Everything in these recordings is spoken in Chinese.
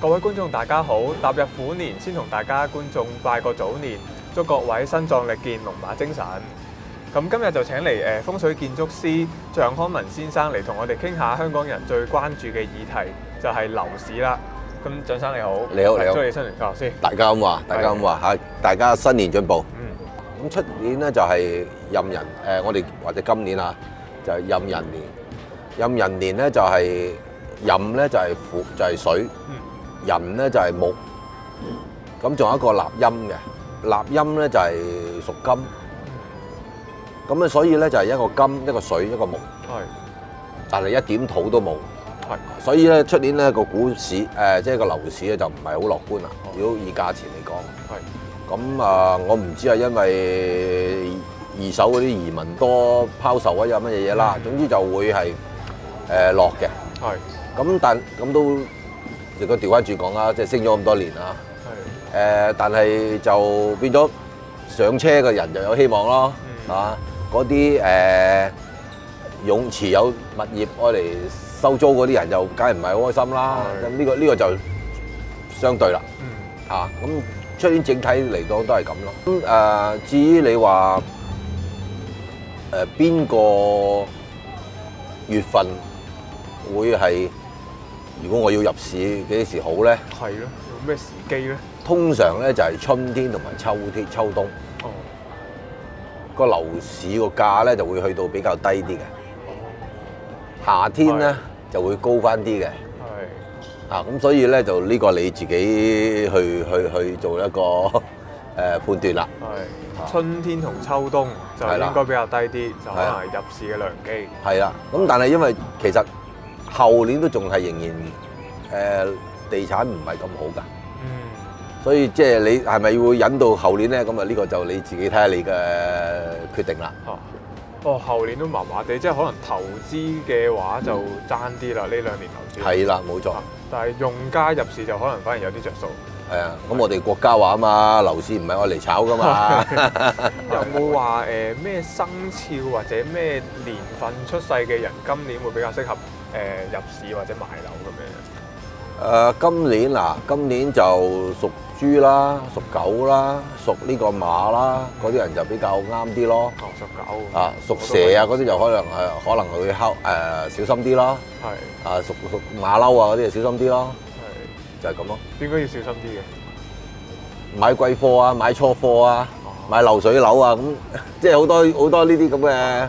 各位觀眾大家好，踏入虎年，先同大家觀眾拜個早年，祝各位身壯力健，龍馬精神。咁今日就請嚟誒風水建築師鄭康文先生嚟同我哋傾下香港人最關注嘅議題，就係樓市啦。咁鄭生你好，你好你好祝你新年快樂先。大家咁話，大家咁話嚇，大家新年進步。嗯，咁出年咧就係任人，誒、我哋或者今年啊，就係任人年。任人年咧就係壬咧就係火就係水，嗯人咧就係木。咁仲有一個立音嘅，立音咧就係屬金。咁咧所以咧就係一個金、一個水、一個木，係但係一點土都冇。係所以咧出年咧個股市誒、即係個樓市咧就唔係好樂觀啦。哦如果以價錢嚟講。係咁啊，我唔知係因為二手嗰啲移民多拋售啊，有乜嘢嘢啦。嗯總之就會係誒落嘅。係咁但咁都如果調翻轉講啦，即係升咗咁多年啦。係誒、但係就變咗上車嘅人就有希望咯。嗯啊，嗰啲誒擁持有物業愛嚟收租嗰啲人就梗係唔係好開心啦。咁呢、個呢、個就相對啦。嗯啊，咁出年整體嚟講都係咁咯。咁誒、至於你話誒邊個月份會係，如果我要入市幾時好咧？係咯，有咩時機咧？通常咧就係春天同埋秋天、秋冬。哦。個樓市個價咧就會去到比較低啲嘅，夏天咧就會高翻啲嘅。係。啊，咁所以咧就呢個你自己去去去做一個 誒、判斷啦。係。春天同秋冬就應該比較低啲，就可能係入市嘅良機。係啦，咁但係因為其實後年都仲係仍然誒、地產唔係咁好㗎，嗯，所以即係你係咪會引到後年咧？咁啊呢個就你自己睇下你嘅決定啦。哦，哦，後年都麻麻地，即係可能投資嘅話就爭啲啦。呢兩年投資係啦，冇錯，啊但係用家入市就可能反而有啲着數。係啊。咁我哋國家話啊嘛，樓市唔係愛嚟炒㗎嘛。有冇話誒咩生肖或者咩年份出世嘅人今年會比較適合誒、入市或者買樓咁樣？誒、今年嗱，今年就屬豬啦、屬狗啦、屬呢個馬啦，嗰啲人就比較啱啲咯。哦，十九啊，屬蛇啊嗰啲就可能係可能會敲誒、小心啲咯。係啊，屬屬馬騮啊嗰啲就小心啲咯，係就係咁咯。應該要小心啲嘅。買貴貨啊，買錯貨啊，哦買漏水樓啊，咁即係好多好多呢啲咁嘅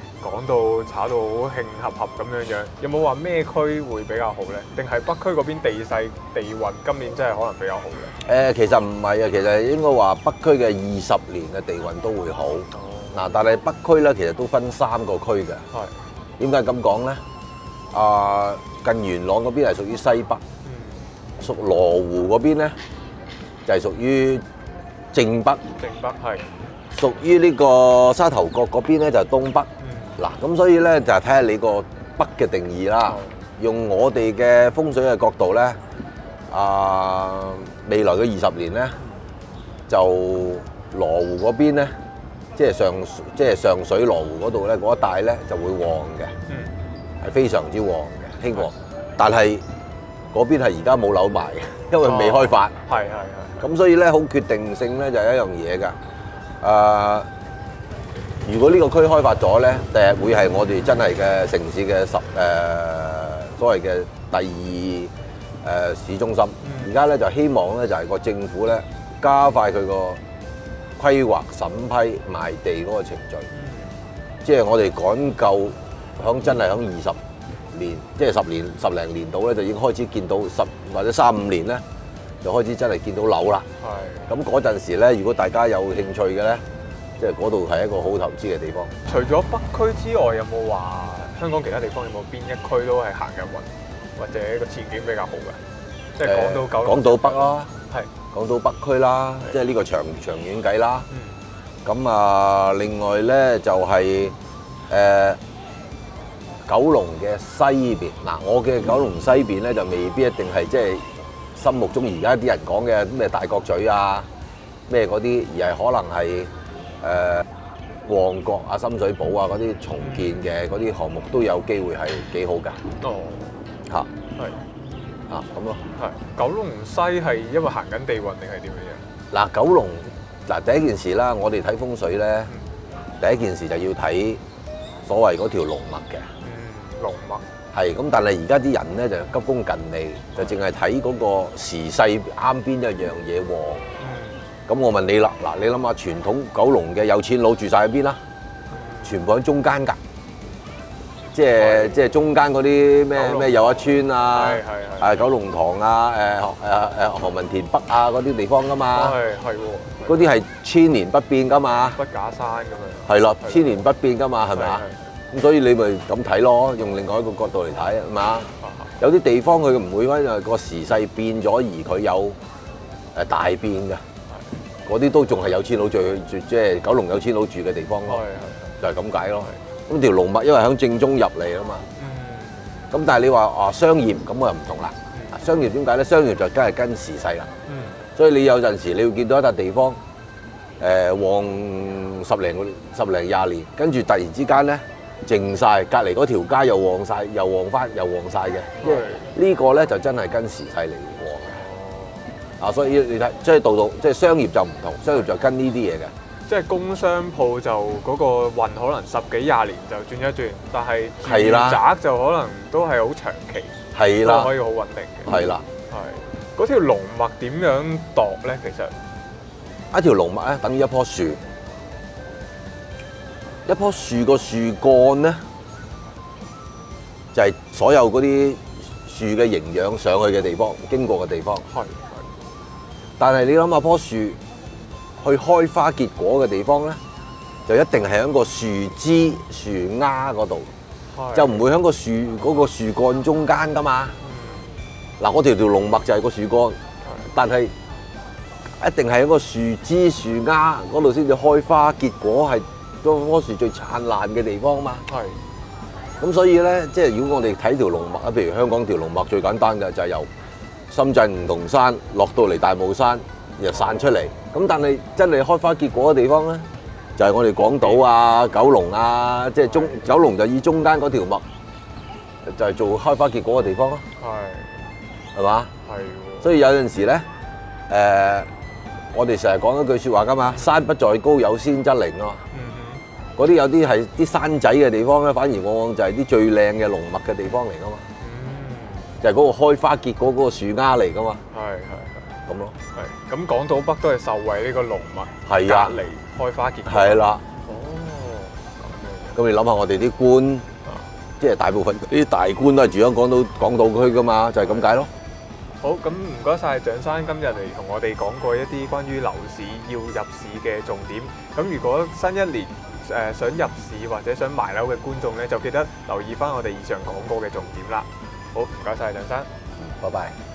講到炒到好興合合咁樣樣，有冇話咩區會比較好咧？定係北區嗰邊地勢地運今年真係可能比較好咧？誒、其實唔係啊，其實應該話北區嘅二十年嘅地運都會好。哦，嗱，但係北區咧其實都分三個區嘅。係，點解咁講咧？啊，近元朗嗰邊係屬於西北，嗯，屬羅湖嗰邊咧就係、屬於正北，正北係，屬於呢個沙頭角嗰邊咧就係、東北。嗯，嗱，咁所以咧就係睇下你個北嘅定義啦哦。用我哋嘅風水嘅角度咧，啊，未來嘅二十年咧，就羅湖嗰邊咧，即係上即係上水羅湖嗰度咧，嗰一帶咧就會旺嘅，嗯，係非常之旺嘅興旺。但係嗰邊係而家冇樓賣嘅，因為未開發。係係係，咁所以咧，好決定性咧就係一樣嘢㗎。誒、如果呢個區開發咗咧，第日會係我哋真係嘅城市嘅十誒、所謂嘅第二誒、市中心。而家咧就希望咧就係個政府咧加快佢個規劃審批賣地嗰個程序，即係我哋趕夠響真係響二十年，即係十年十零年度咧就已經開始見到十或者三五年咧就開始真係見到樓啦。係。咁嗰陣時咧，如果大家有興趣嘅咧，即係嗰度係一個好投資嘅地方。除咗北區之外，有冇話香港其他地方有冇邊一區都係行緊運，或者個前景比較好嘅？即係講到九龍港島北啦，係港島北區啦，即係呢個長長遠計啦。嗯咁啊，另外咧就係、誒九龍嘅西邊。嗱，我嘅九龍西邊咧就未必一定係即係心目中而家啲人講嘅咩大角咀啊，咩嗰啲，而係可能係誒、呃旺角啊、深水埗啊嗰啲重建嘅嗰啲項目都有機會係幾好㗎哦，嚇係啊咁咯。係。九龍西係因為行緊地運定係點樣嗱，九龍嗱第一件事啦，我哋睇風水咧，第一件事就要睇所謂嗰條龍脈嘅。嗯，龍脈。係咁，但係而家啲人咧就急功近利，就淨係睇嗰個時勢啱邊一樣嘢旺。嗯。咁我問你啦，嗱，你諗下傳統九龍嘅有錢佬住晒喺邊啦？全部喺中間㗎，即係係即係中間嗰啲咩咩又一村啊係九龍塘啊，誒誒誒何文田北啊嗰啲地方㗎嘛，係係喎。嗰啲係千年不變㗎嘛，不假山咁樣。係啦，千年不變㗎嘛，係咪啊？咁所以你咪咁睇咯，用另外一個角度嚟睇，係嘛？有啲地方佢唔會因為個時勢變咗而佢有誒大變嘅，嗰啲都仲係有錢佬住住，即係九龍有錢佬住嘅地方咯，就係咁解咯。咁條龍脈因為喺正中入嚟啊嘛，嗯咁但係你話啊商業咁我又唔同啦。啊商業點解咧？商業就梗係跟時勢啦。嗯所以你有陣時你會見到一笪地方誒、旺十零十零廿年，跟住突然之間咧靜晒，隔離嗰條街又旺晒，又旺翻，又旺晒嘅。呢個咧就真係跟時勢嚟嘅。啊，所以你睇即係到到即係商業就唔同，商業就跟呢啲嘢嘅。即係工商鋪就嗰個運可能十幾廿年就轉一轉，但係住宅就可能都係好長期，係啦都可，以好穩定嘅。係啦，係嗰條龍脈點樣度咧？其實一條龍脈咧等於一棵樹，一棵樹個樹幹咧就係、所有嗰啲樹嘅營養上去嘅地方，經過嘅地方。係但係你諗下棵樹去開花結果嘅地方咧，就一定係喺個樹枝、樹丫嗰度，就唔會喺個樹嗰、個樹幹中間噶嘛。嗱，嗰條條龍脈就係個樹幹，但係一定係喺個樹枝、樹丫嗰度先至開花結果，係嗰棵樹最燦爛嘅地方嘛。係咁所以咧，即係如果我哋睇條龍脈啊，譬如香港條龍脈最簡單嘅就係由深圳梧桐山落到嚟大帽山，又散出嚟。咁但係真係開花結果嘅地方咧，就係、我哋港島啊、九龍啊，即係中九龍就以中間嗰條脈就係、做開花結果嘅地方咯，係係嘛？係喎。所以有陣時咧，誒、我哋成日講一句説話噶嘛，山不在高，有仙則靈啊。嗯嗰啲有啲係啲山仔嘅地方咧，反而往往就係啲最靚嘅龍脈嘅地方嚟噶嘛，嗯就係、嗰個開花結果嗰個樹丫嚟噶嘛，係係咁咯。係。咁港島北都係受惠呢個龍脈係啊隔離開花結果。係啦，哦，咁你諗下我哋啲官，即係大部分啲大官都係住喺港島港島區噶嘛，就係咁解咯。好，咁唔該晒蔣生今日嚟同我哋講過一啲關於樓市要入市嘅重點。咁如果新一年誒、呃想入市或者想買樓嘅觀眾咧，就記得留意翻我哋以上講過嘅重點啦。好，唔該晒梁生。拜拜。